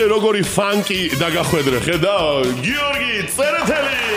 ნახე როგორი ფანკი დაგახვედრე ხედა გიორგი წერეთელი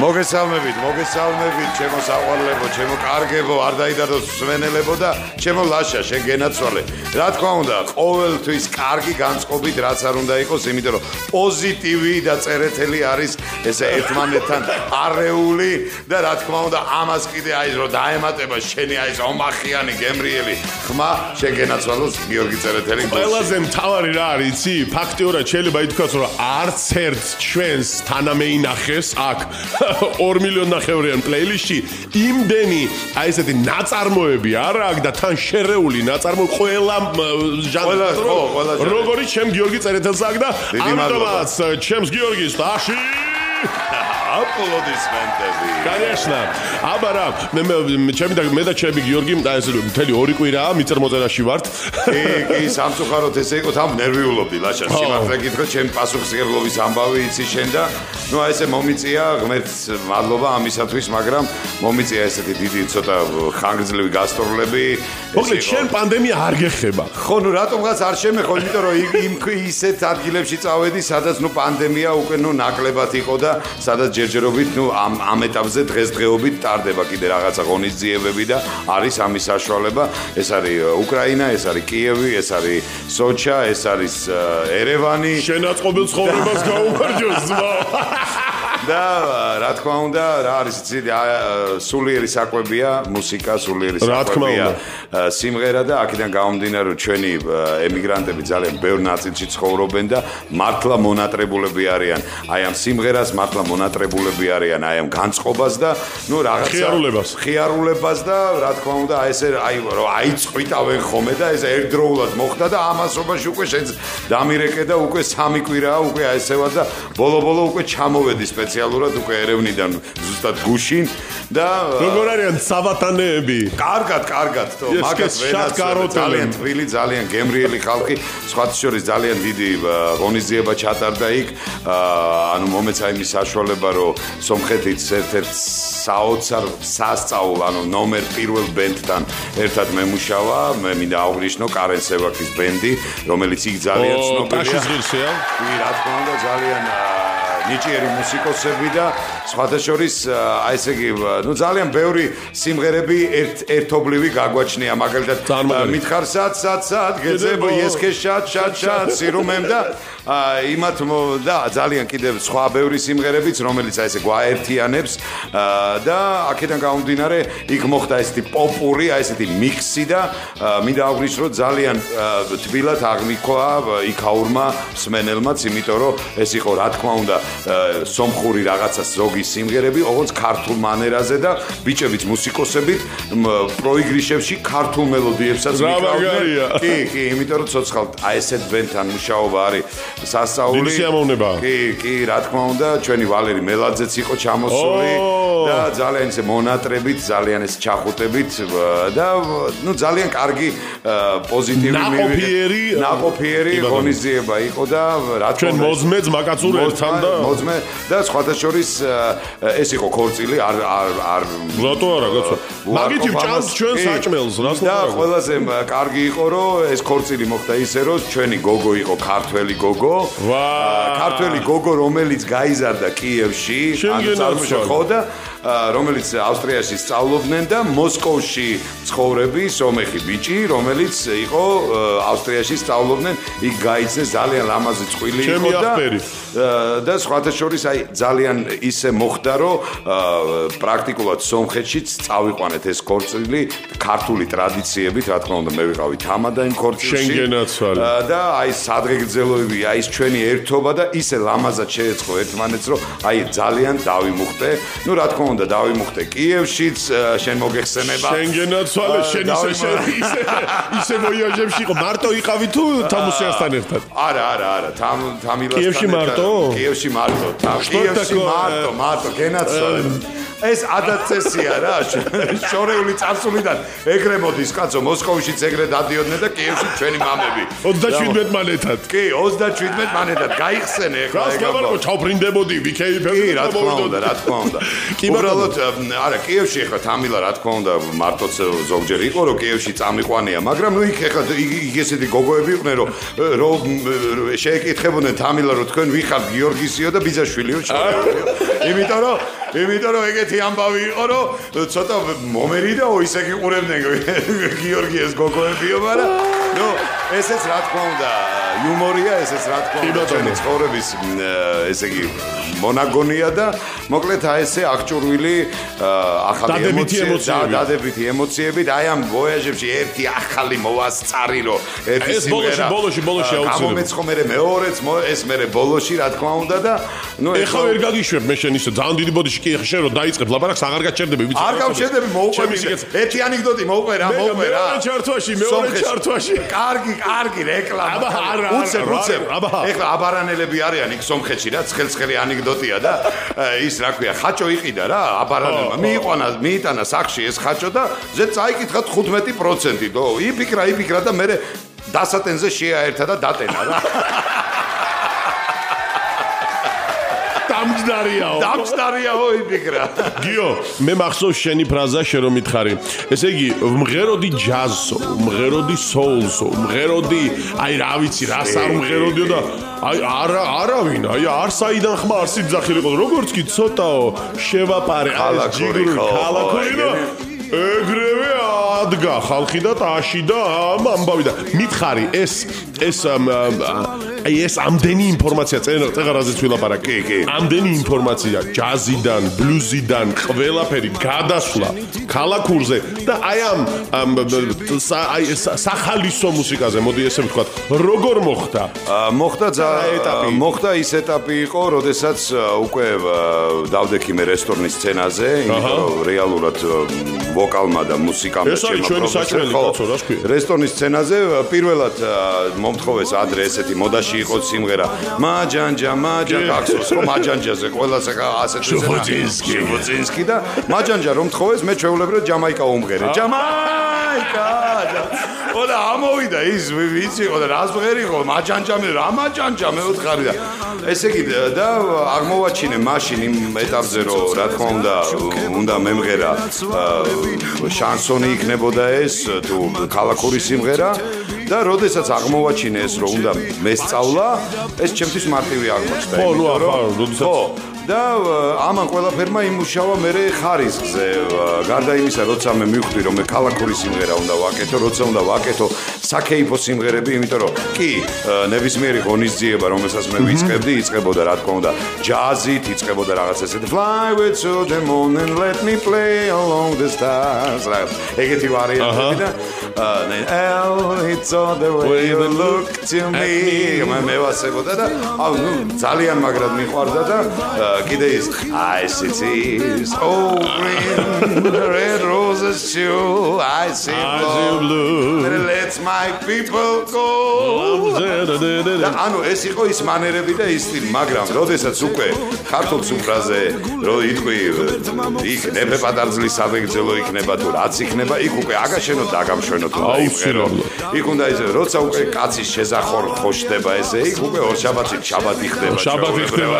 მოგესალმებით, მოგესალმებით, ჩემო საყვარლებო, ჩემო კარგებო, არ დაიდადოს სვენელებო და ჩემო ლაშა, შენ გენაცვალე. რა თქმა უნდა, ყოველთვის კარგი განწყობით რაც არ უნდა იყოს, იმიტომ რომ პოზიტივი და წერეთელი არის ესე ერთმანეთთან არეული და რა თქმა უნდა, ამას კიდე აი რომ დაემატება შენი აი ეს ომახიანი გემრიელი ხმა, შენ გენაცვალოს გიორგი წერეთელი. ყველაზე მთავარი რა არის, იცი? ფაქტიურად შეიძლება ითქვას, რომ არც ერთ ჩვენს თანამეინახეს აქ 2 მილიონი ნახევრიან პლეილისტში. იმდენი აი ესეთი ნაწარმოები არა აქ და თან შერეული ნაწარმოები ყველა ჟანრი. როგორი ჩემ გიორგი წერეთელს აქ და ამიტომაც ჩემს გიორგის დაში. აპლოდისმენტები. გესნა. აბა რა, მე ჩემი და მე და ჩემი გიორგი ეს მთელი ორი კვირაა მიწერმოწერაში ვართ. კი, კი, სამწუხაროდ ესე იყო, თან ნერვიულობდი ლაშას. სიმართლე გითხრა, ჩემი პასუხისმგებლობის ამბავი იცი შენ და ნუ აი ესე მომიწია ღმერთს მადლობა ამისათვის, მაგრამ მომიწია ესეთი დიდი ცოტა ხანგრძლივი გასტროლები. მოკლედ შენ პანდემია არ გეხება. ხო, ნუ რატომღაც არ შემეხო, იმიტომ რომ იმ ისეთ ადგილებში წავედი, სადაც ნუ პანდემია უკვე ნუ ნაკლებად იყო და სადაც ჯერჯერობით ნუ ამ ამ ეტაპზე დღეს დღესდღეობით ტარდება კიდე რაღაცა ღონისძიებები და არის ამის საშუალება. ეს არის უკრაინა, ეს არის კიევი, ეს არის სოჩა, ეს არის ერევანი. შენაწყობილ ცხოვრებას გაუმარჯოს ზმა. და რა თქმა უნდა, რა არის სულიერი საკვებია, მუსიკა სულიერი საკვებია. სიმღერა და აქედან გამომდინარე, რომ ჩვენი ემიგრანტები ძალიან ბევრ ნაწილში ცხოვრობენ და მართლა მონატრებულები არიან. აი ამ სიმღერას მართლა მონატრებულები არიან აი ამ განწყობას და ნუ რაღაცა ხიარულებას. ხიარულებას და რა თქმა უნდა, აი ესე აი რომ აიწყვიტავენ ხომე და ეს ერთდროულად მოხდა და ამასობაში უკვე შენ დამირეკე და უკვე სამი კვირაა უკვე აი ესევა და ბოლო-ბოლო უკვე ჩამოვედი სპეციალურად სპეციალურად უკვე ერევნიდან ზუსტად გუშინ და როგორ არიან საბათანეები? კარგად, კარგად, თო მაგას ვენაც ძალიან თბილი, ძალიან გემრიელი ხალხი, სხვათა შორის ძალიან დიდი ღონისძიება ჩატარდა იქ. ანუ მომეცა იმის საშუალება, რომ სომხეთიც ერთ-ერთ საოცარ სასწაულ, ანუ ნომერ პირველ ბენდთან ერთად მემუშავა, მე მინდა აღვნიშნო კარენ სევაკის ბენდი, რომელიც იქ ძალიან ცნობილია. ო, ტაშის ღირსია? კი, რა თქმა უნდა, ძალიან ნიჭიერი მუსიკოსები და სხვათა შორის აი ესე იგი ნუ ძალიან ბევრი სიმღერები ერთ ერთობლივი გაგვაჩნია მაგალითად მითხარ სად სად სად გეძებ ესქე შად შად შად სირუმემ და იმათ და ძალიან კიდევ სხვა ბევრი სიმღერებიც რომელიც აი ესე გვაერთიანებს და აქედან გამომდინარე იქ მოხდა ესეთი პოპური აი ესეთი მიქსი და მინდა აღვნიშნო ძალიან თბილად აღმიქვა იქაურმა სმენელმაც იმიტომ რომ ეს იყო რა თქმა უნდა სომხური რაღაცა ზოგი სიმღერები, ოღონდ ქართულ მანერაზე და ბიჭებიც მუსიკოსებით პროიგრიშებში ქართულ მელოდიებსაც მიკრავდნენ. კი, კი, იმიტომ რომ ცოცხალ აი ესეთ ბენთან მუშაობა არის. სასწაული. კი, კი, რა თქმა უნდა, ჩვენი ვალერი მელაძეც იყო ჩამოსული და ძალიან ესე მონატრებით, ძალიან ეს ჩახუტებით და ნუ ძალიან კარგი პოზიტივი ნაყოფიერი ნაყოფიერი ღონისძიება იყო და რა თქმა უნდა ჩვენ მოძმეც მაკაცურ ერთან და მოძმე და სხვათა შორის ეს იყო ქორწილი არ არ არ რატო არა გაცო მაგით ჭამს ჩვენ საჭმელს რა თქმა უნდა და ყველაზე კარგი იყო რომ ეს ქორწილი მოხდა ისე რომ ჩვენი გოგო იყო ქართველი გოგო. ქართველი გოგო რომელიც გაიზარდა კიევში ან წარმოშო ხო და რომელიც ავსტრიაში სწავლობდნენ და მოსკოვში ცხოვრები სომეხი ბიჭი რომელიც იყო ავსტრიაში სწავლობდნენ. იქ გაიცნეს ძალიან ლამაზი წვილი იყო და და სხვათა შორის აი ძალიან ისე მოხდა რომ პრაქტიკულად სომხეთშიც წავიყვანეთ ეს ქორწილი ქართული ტრადიციებით რა თქმა უნდა მე ვიყავი თამადა იმ ქორწილში. შენგენაცვალი და აი სადღეგრძელოები აი ეს ჩვენი ერთობა და ისე ლამაზად შეეწყო ერთმანეთს რომ აი ძალიან დავიმუხტე. ნუ რა თქმა უნდა დავიმუხტე კიევშიც შენ მოგეხსენება. შენგენაცვალე შენ ისე ისე ისე მოიაჟებში იყო. მარტო იყავი თუ თამუსიასთან ერთად? არა არა არა. თამ თამილასთან კიევში მარტო? კიევში მარტო. კიევში მარტო მარტო გენაცვალე ეს ადაცესია რა შორეული წარსულიდან. ეგრე მოდის კაცო მოსკოვშიც ეგრე დადიოდნენ და კიევში ჩვენი მამები. 37 მანეთად. კი 37 მანეთად. გაიხსენე ახლა ეგ გაბარო ჩავბრინდებოდი ვიქეიფები კი რა თქმა უნდა რა თქმა უნდა. უბრალოდ არა კიევში ახლა თამილა რა თქმა უნდა მარტოც ზოგჯერ იყო რომ კიევში წამიყვანია მაგრამ ნუ იქ ახლა იქ ესეთი გოგოები იყვნენ რომ რომ შეეკითხებოდნენ თამილა რომ თქვენ ვიხართ გიორგისიო და ბიძაშვილიო ჩავერო იმიტომ რომ იმიტომ რომ ეგეთი ამბავი იყო რომ ცოტა მომერიდაო ისე გიყურებდნენ გიორგიეს გოგოებიო მაგრამ ნუ ესეც რა თქმა უნდა იუმორია ესეც რა თქმა უნდა ჩვენი ცხოვრების ესე იგი მონაგონია და მოკლედ აი ესე აღჭურვილი ახალი ემოციები და დადებითი ემოციები და აი ამ ვოიაჟებში ერთი ახალი მოვასწარი რომ ერთი სიმღერა. ეს ბოლოში ბოლოში აუცილებლად. გამომეცხო მე მეორეც ეს მე ბოლოში რა თქმა უნდა და ნუ ეხლა ვერ გაგიშვებ მე შენ ისე ძალიან დიდი ბოდიში კი ხე რომ დაიწყებ ლაბარაკს აღარ გაჩერდები ვიცი არ გავჩერდები მოუყვები ერთი ანეკდოტი მოუყვე რა მოუყვე რა. მეორე ჩარტვაში მეორე ჩარტვაში კარგი კარგი რეკლამა. აბა არა უცებ უცებ. ეხლა აბარანელები არიან იქ სომხეთში რა ცხელცხელი ანეკდოტია და ის რა ქვია ხაჭო იყიდა რა აბარანელმა. მიიყვანა მიიტანა სახში ეს ხაჭო და ზე წაიკითხა 15% დო იფიქრა იფიქრა და მე დასატენზე შეაერთა და დატენა რა დამჯდარიაო. დამჯდარიაო იფიქრა. გიო, მე მახსოვს შენი ფრაზა შე რომ მითხარი. ესე იგი, მღეროდი ჯაზსო, მღეროდი soulsო, მღეროდი, აი რა ვიცი, რას არ მღეროდიო და აი არა, არავინ, აი არ საიდან ხმა არ სიძახილიყო, როგორც კი ცოტაო შევაპარე, აი ჯიგური ქალაქური და ეგრევე ადგა ხალხი და ტაში და ამ ამბავი და მითხარი ეს ეს აი ეს ამდენი ინფორმაცია წეღარაზე ცვილაპარაკ კი კი. ამდენი ინფორმაცია ჯაზიდან ბლუზიდან ყველაფერი გადასვლა ქალაქურზე და აი ამ აი სახალისო მუსიკაზე მოდი ესე ვთქვა როგორ მოხდა? მოხდა მოხდა ის ეტაპი იყო როდესაც უკვე დავდექი მე რესტორნის სცენაზე იმიტომ რომ რეალურად ვოკალმა და მუსიკამ შემა რესტორნის სცენაზე პირველად მომთხოვეს ადრე ესეთი მოდაში იყო სიმღერა. მაჯანჯა მაჯანჯა ახსოვს რომ მაჯანჯაზე ყველაზე ასეთი შუბოძინსკი შუბოძინსკი და მაჯანჯა რომ თხოვეს მე ჩვეულებრივ ჯამაიკა უმღერე. ჯამაიკა ოლა ამოვიდა ის ვიცი ოლა რას ვღერი ხო მაჯანჯამე რა მაჯანჯამე უთხარი და ესე იგი და აღმოვაჩინე მაშინ იმ ეტაპზე რომ რა თქმა უნდა უნდა მემღერა. შანსონი იქნებოდა ეს თუ ქალაქური სიმღერა და როდესაც აღმოვაჩინე ეს რომ უნდა მესწავლა ეს ჩემთვის მარტივი აღმოჩნდა. ხო ნუ ახლა როდესაც ხო და ამან ყველაფერმა იმუშავა მე ხარისხზე გარდა იმისა როცა მე მივხვდი რომ მე ქალაქური სიმღერა უნდა ვაკეთო როცა უნდა ვაკეთო საკეიფო სიმღერები იმიტომ რომ კი ნებისმიერი ღონისძიება რომელსაც მე ვიწყებდი იწყებოდა რა თქმა უნდა ჯაზით იწყებოდა რაღაც ესეთი fly with to the moon and let me play along the stars ეგეთი ვარიანტები და oh it's all the way you look to me. მე ვასებოდა და აუ ძალიან მაგრად მიყვარდა და კიდე ის I see tears oh green red roses too I see blue let's my people go. ანუ ეს იყო ის მანერები და ის სტილი მაგრამ როდესაც უკვე ქართულ სუფრაზე რო იტყვი იქ ნეფე პატარძლის საბეგრძელო იქნება თუ რაც იქნება იქ უკვე აგაშენო და აგამშვენო თუ აიფერო იქ უნდა ის როცა უკვე კაცის შეზახორ ხოშდება ესე იქ უკვე ორშაბათი შაბათი ხდება შაბათი ხდება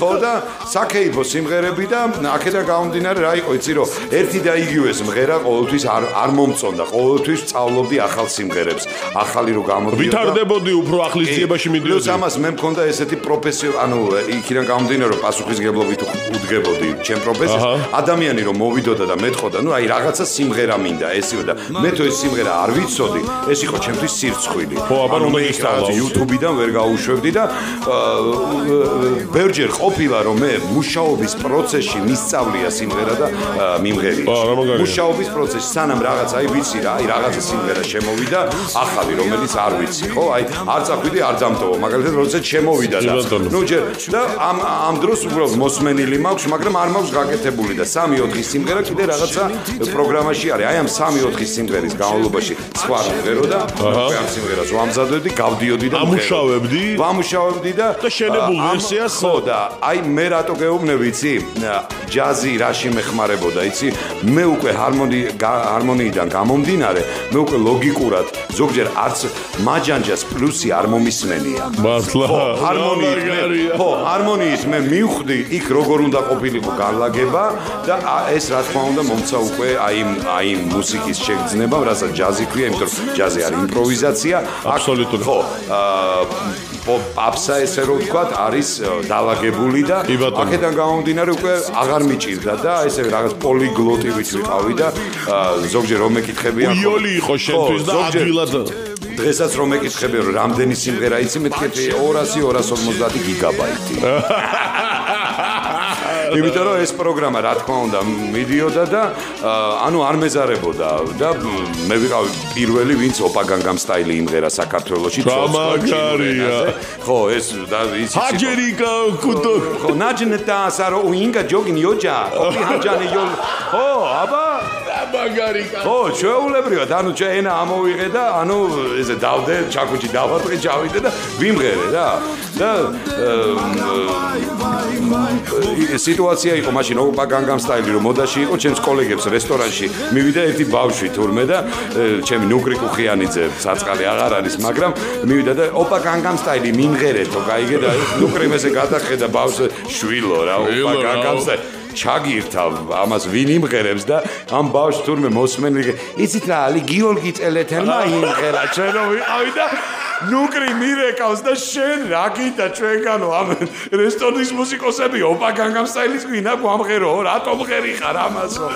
ხო და საკეიფო სიმღერები და აქედან გამომდინარე რა იყო იცი რომ ერთი და იგივე სიმღერა ყოველთვის არ არ მომწონდა ყოველთვის სწავლობდი ახალ სიმღერებს. ახალი რო გამოდიოდა ვითარდებოდი უფრო ახლის ძიებაში მიდიოდი. პლუს ამას მე მქონდა ესეთი პროფესიო ანუ იქიდან გამომდინარე რომ პასუხისგებლობით უდგებოდი ჩემ პროფესიას. ადამიანი რომ მოვიდოდა და მეტყოდა ნუ აი რაღაცა სიმღერა მინდა ესიო და მე თუ ეს სიმღერა არ ვიცოდი ეს იყო ჩემთვის სირცხვილი. ხო აბა რომ ისწავლა YouTube-დან ვერ გაუშვებდი და ბერჯერ ყოფილა რომ მე მუშაობის პროცესში მისწავლია სიმღერა და მიმღერია. მუშაობის პროცესში სანამ რაღაც აი ვიცი რა, აი რაღაცა სიმღერა შემოვიდა, ახალი რომელიც არ ვიცი, ხო? აი არ წახვიდი, არ ძამტოვა, მაგალითად როდესაც შემოვიდა და ნუ ჯერ და ამ ამ დროს უბრალოდ მოსმენილი მაქვს, მაგრამ არ მაქვს გაკეთებული და 3-4 სიმღერა კიდე რაღაცა პროგრამაში არის. აი ამ 3-4 სიმღერის განმავლობაში სხვა სიმღერო და ამ სიმღერას ვამზადებდი, გავდიოდი და ამუშავებდი. ვამუშავებდი და და შენებულ ვერსიას ხო და აი მე რატო გეუბნები, იცი? ჯაზი რაში მეხმარებოდა, იცი? მე უკვე ჰარმონი ჰარმონიიდან გამომდინარე, მე უკვე ლოგიკურად ზოგჯერ არც მაჯანჯას პლუსი არ მომისმენია. მართლა. ჰარმონიის ხო, ჰარმონიის მე მივხვდი იქ როგორ უნდა ყოფილიყო განლაგება და ეს რა თქმა უნდა მომცა უკვე აი აი მუსიკის შეგრძნება, რასაც ჯაზი ქვია, იმიტომ რომ ჯაზი არის იმპროვიზაცია. აბსოლუტურად. ხო, აა აფსა ესე რომ ვთქვა არის დაალაგებული და აქედან გამომდინარე უკვე აღარ მიჭირდა და ესე რაღაც პოლიგლოტივით ვიყავი და ზოგჯერ რომ მეკითხებიან იოლი იყო შენთვის და ადვილად დღესაც რომ მეკითხებიან რომ რამდენი სიმღერა იცი მეთქე 200 250 გიგაბაიტი იმიტომ რომ ეს პროგრამა რა თქმა უნდა მიდიოდა და ანუ არ მეზარებოდა და მე ვიყავი პირველი ვინც ოპაგანგამ სტაილი იმღერა საქართველოსში თამაგარია ხო ეს და იცი ჰაჯერიკა კუტო ხო ნაჯნეტა სარო უინგა ჯოგინ იოჯა ოპი ჰაჯანი იო ხო აბა თამაგარიკა ხო ჩვეულებრივად ანუ ჩვენ ენა ამოვიღე და ანუ ესე დავდე ჩაკუჭი დავატყე ჩავიდე და ვიმღერე რა. და სიტუაცია იყო მაშინ ოპა განგამ სტაილი რომ მოდაში იყო ჩემს კოლეგებს რესტორანში მივიდა ერთი ბავშვი თურმე და ჩემი ნუკრი კუხიანიძე საწყალი აღარ არის მაგრამ მივიდა და ოპა განგამ სტაილი მიმღერეთო გაიგე და ნუკრი მეზე გადახედა ბავშვი შვილო რა ოპა განგამ სტაილი ჩაგირთა ამას ვინ იმღერებს და ამ ბავშვს თურმე მოსმენი იცით რა ალი გიორგი წელეთელმა იმღერა ჩვენ რომ ვიყავი და ნუკრი მირეკავს და შენ რა გინდა ჩვენგანო ამ რესტორნის მუსიკოსები ოპა განგამ სტაილის გვინა გვამღერო რატომ ღერი ხარ ამასო.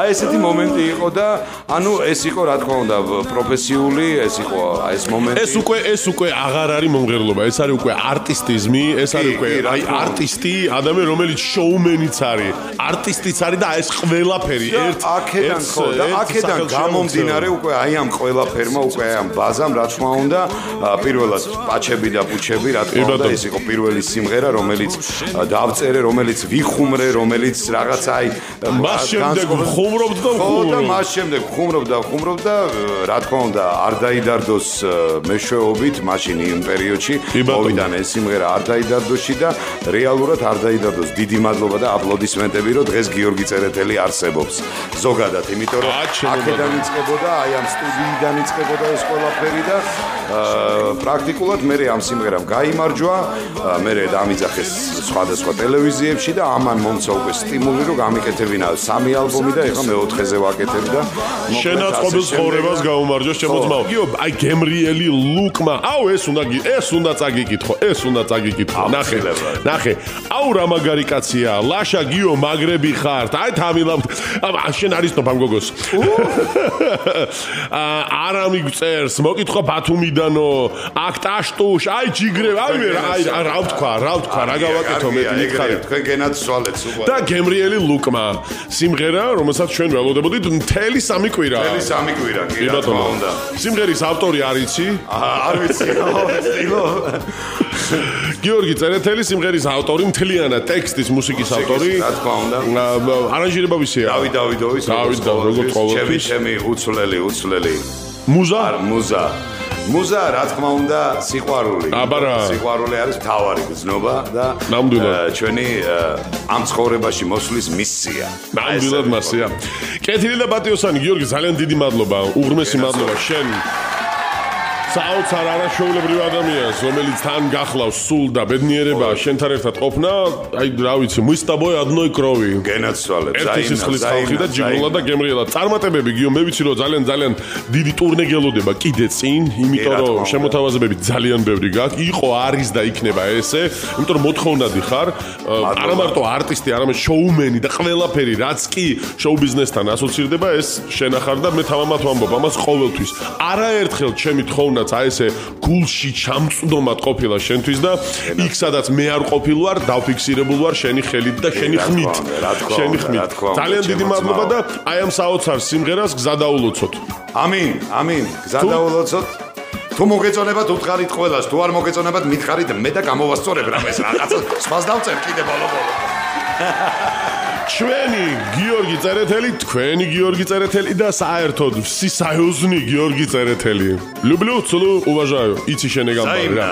აი ესეთი მომენტი იყო და ანუ ეს იყო რა თქმა უნდა პროფესიული ეს იყო ეს მომენტი. ეს უკვე ეს უკვე აღარ არის მომღერლობა ეს არის უკვე არტისტიზმი ეს არის უკვე აი არტისტი ადამიანი რომელიც შოუმენიც არის არტისტიც არის და ეს ყველაფერი ერთ აქედან ხო და აქედან გამომდინარე უკვე აი ამ ყველაფერმა უკვე აი ამ ბაზამ რა თქმა უნდა პირველად პაჩები და პუჩები რა თქმა უნდა ეს იყო პირველი სიმღერა რომელიც დავწერე რომელიც ვიხუმრე რომელიც რაღაც აი მას შემდეგ ხუმრობ და ხუმრობ და მას შემდეგ ხუმრობ და ხუმრობ და რა თქმა უნდა არ დაიდარდოს მეშვეობით მაშინ იმ პერიოდში მოვიდან ეს სიმღერა არ დაიდარდოში და რეალურად არ დაიდარდოს დიდი მადლობა და აპლოდისმენტები რომ დღეს გიორგი წერეთელი არსებობს ზოგადად იმიტომ რომ აქედან იწყებოდა აი ამ სტუდიიდან იწყებოდა ეს ყველაფერი და პრაქტიკულად მე ამ სიმღერამ გამოიმარჯვა, მე დამიძახეს სხვადასხვა ტელევიზიებში და ამან მომცა უკვე სტიმული რომ გამიკეთებინა სამი ალბომი და ეხლა მეოთხეზე ვაკეთებ და შენაწყობილ ცხოვრებას გაუმარჯოს შემოძმაო. იო, აი გემრიელი ლუკმა. აუ ეს უნდა ეს უნდა წაგიკითხო, ეს უნდა წაგიკითხო. ნახე. ნახე. აუ რა მაგარი კაცია. ლაშა გიო მაგრები ხართ. აი თამილავ. აბა შენ არის თო ბანგოგოს. აა არა მიგწერს, მოკითხო ბათუმიდანო. აქ ტაშტუშ, აი ჯიგრე, აი მე აი რა ვთქვა, რა ვთქვა, რა გავაკეთო მე მითხარი. თქვენ გენაცვალეთ უბრალოდ. და გემრიელი ლუკმა. სიმღერა, რომელსაც ჩვენ ველოდებოდით მთელი სამი კვირა. მთელი სამი კვირა, კი რა თქმა უნდა. სიმღერის ავტორი არიცი? არ ვიცი, სტილო. გიორგი წერეთელი სიმღერის ავტორი, მთლიანად ტექსტის, მუსიკის ავტორი. რა თქმა უნდა. არანჟირება ვისია? დავით დავიდოვის. დავით დავიდოვის, როგორც ყოველთვის. ჩემი ჩემი უცვლელი, უცვლელი. მუზა? არ მუზა. მუზა რა თქმა უნდა სიყვარული სიყვარული არის თავარი გზნობა და ნამდვილად ჩვენი ამ ცხოვრებაში მოსვლის მისია ნამდვილად მასია კეთილი და პატიოსანი გიორგი ძალიან დიდი მადლობა უღრმესი მადლობა შენ საოცარ არაშოულებრივ ადამიანს, რომელიც თან გახლავს სულ და ბედნიერება შენთან ერთად ყოფნა, აი რა ვიცი, მის тобой одной крови. გენაცვალებ, საერთოდ ხლის ხალხი და ჯიგროლა და გემრიელა. წარმატებები გიო, მე ვიცი რომ ძალიან ძალიან დიდი ტურნე გელოდება კიდე წინ, იმიტომ რომ შემოთავაზებები ძალიან ბევრი გაქვს. იყო, არის და იქნება ესე, იმიტომ რომ მოთხოვნადი ხარ, არა მარტო არტისტი, არამედ შოუმენი და ყველაფერი, რაც კი შოუ ბიზნესთან ასოცირდება, ეს შენახარ და მე თამამად ვამბობ ამას ყოველთვის. არაერთხელ ჩემი თხოვნა სადაც აი ესე გულში ჩამწდომად ყოფილა შენთვის და იქ სადაც მე არ ყოფილვარ, დაფიქსირებულ ვარ შენი ხელით და შენი ხმით. შენი ხმით. ძალიან დიდი მადლობა და აი ამ საოცარ სიმღერას გზადაულოცოთ. ამინ, ამინ. გზადაულოცოთ. თუ მოგეწონებათ უთხარით ყველას, თუ არ მოგეწონებათ მითხარით მე და გამოვასწორებ რამეს რაღაცა. სხვას დავწერ კიდე ბოლო-ბოლო. ჩვენი გიორგი წერეთელი, თქვენი გიორგი წერეთელი და საერთოდ სისაიოზნი გიორგი წერეთელი. ცლუ, უვაჟაიო, იცი შენ ეგამბარი რა.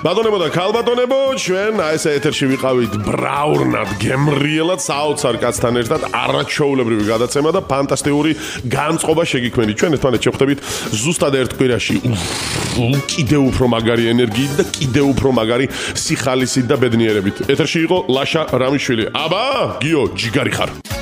ბატონებო და ქალბატონებო, ჩვენ აი ეს ეთერში ვიყავით ბრაურნად, გემრიელად საოცარ კაცთან ერთად არაჩვეულებრივი გადაცემა და ფანტასტიკური განწყობა შეგიქმნით. ჩვენ ერთმანეთს შეხვდებით ზუსტად ერთ კვირაში. კიდევ უფრო მაგარი ენერგიით და კიდევ უფრო მაგარი სიხალისით და ბედნიერებით. ეთერში იყო ლაშა რამიშვილი. აბა, გიო, Gary Hara.